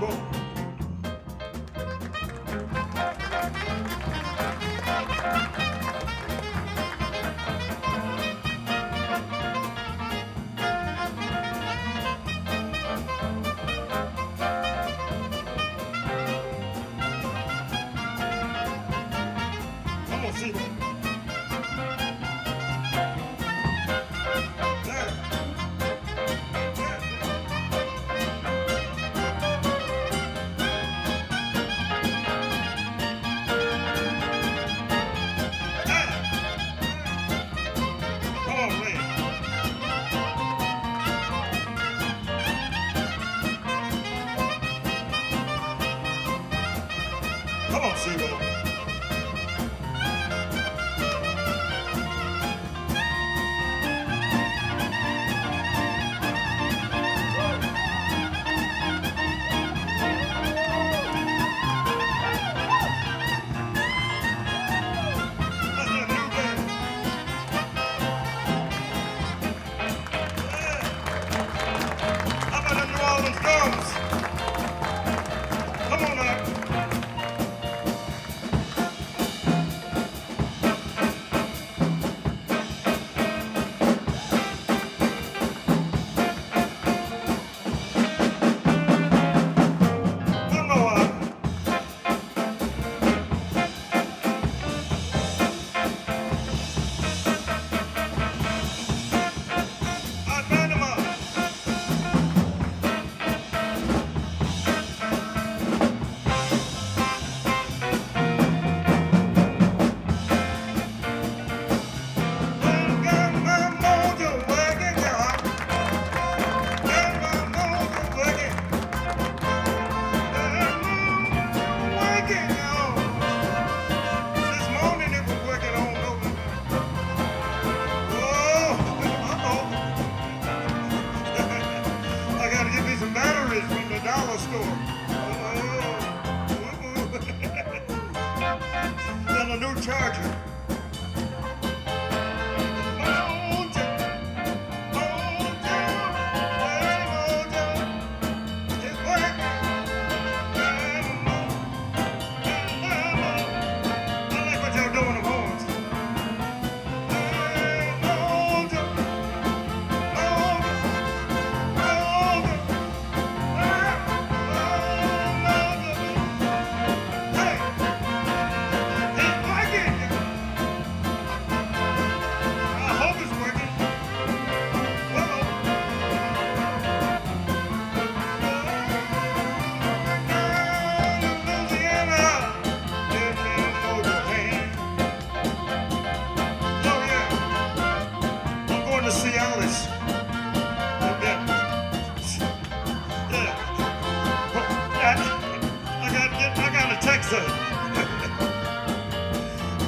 table. Store.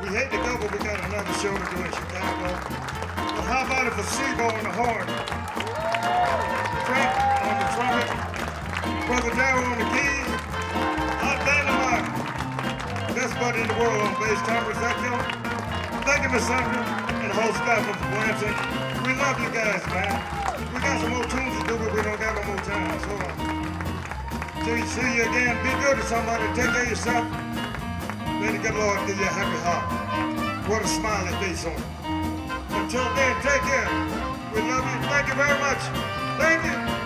We hate to go, but we got another show to do in Chicago. But how about for Sebo on the horn? Frank on the trumpet. Brother Darrell on the keys. Hot. Best buddy in the world on bass. Is that Thank you, Miss Sandra, and the whole staff of Blanton. We love you guys, man. We got some more tunes to do, but we don't got no more time. So, uh, See, see you again. Be good to somebody. Take care of yourself. May the good Lord give you a happy heart. What a smiley face on it. Until then, take care. We love you. Thank you very much. Thank you.